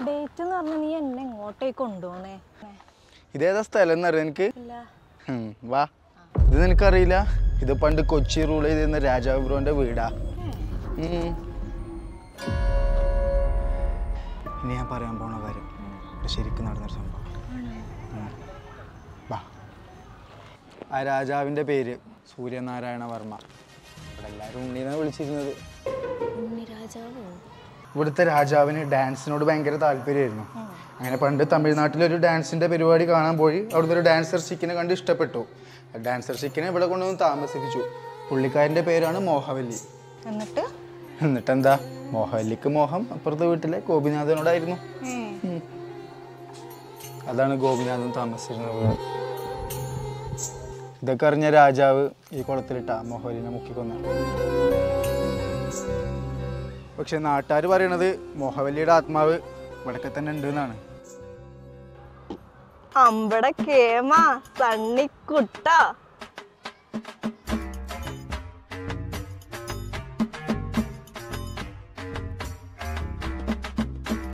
Date എന്ന് പറഞ്ഞാൽ നീ എന്നെ ഇങ്ങോട്ടേക്ക് കൊണ്ടുപോന്നേ? ഇതേതാ സ്ഥലം എന്നറിയാം എനിക്ക് വാ. ഇത് നിനക്കറിയില്ല? ഇത് പണ്ട് കൊച്ചി റൂൾ ചെയ്തിരുന്ന രാജാവ് ബ്രോന്റെ വീടാ. ഇനി ഞാൻ പറയാൻ പോണ കാര്യം. ശരിക്കും നടന്നൊരു സംഭവം. വാ. ആ രാജാവിന്റെ പേര് സൂര്യനാരായണ വർമ്മ. ഇവിടെ എല്ലാവരും ഉണ്ണീന്നാണ് വിളിച്ചിരുന്നത്. ഉണ്ണി രാജാവോ? ഇവിടുത്തെ രാജാവിന് ഡാൻസിനോട് ഭയങ്കര താല്പര്യമായിരുന്നു. അങ്ങനെ പണ്ട് തമിഴ്നാട്ടിൽ ഒരു ഡാൻസിന്റെ പരിപാടി കാണാൻ പോയി. അവിടുത്തെ ഒരു ഡാൻസർ ചിക്കനെ കണ്ട് ഇഷ്ടപ്പെട്ടു. ഡാൻസർ ചിക്കനെ ഇവിടെ കൊണ്ടുവന്ന് താമസിപ്പിച്ചു. പുള്ളിക്കാരന്റെ പേരാണ് മോഹവല്ലി. എന്നിട്ട്? എന്നിട്ട് എന്താ മോഹവല്ലിക്ക് മോഹം അപ്പുറത്തെ വീട്ടിലെ ഗോപിനാഥനോടായിരുന്നു. അതാണ് ഗോപിനാഥൻ താമസിച്ചിരുന്ന വീട് ഇതൊക്കെ അറിഞ്ഞ രാജാവ് ഈ കുളത്തിലിട്ട മോഹവല്ലിനെ മുക്കിക്കൊന്നു പക്ഷെ നാട്ടുകാർ പറയണത് മോഹവല്ലിയുടെ ആത്മാവ് ഇവിടൊക്കെ തന്നെ ഉണ്ട് എന്നാണ് അമ്പട കേമ സണ്ണിക്കുട്ട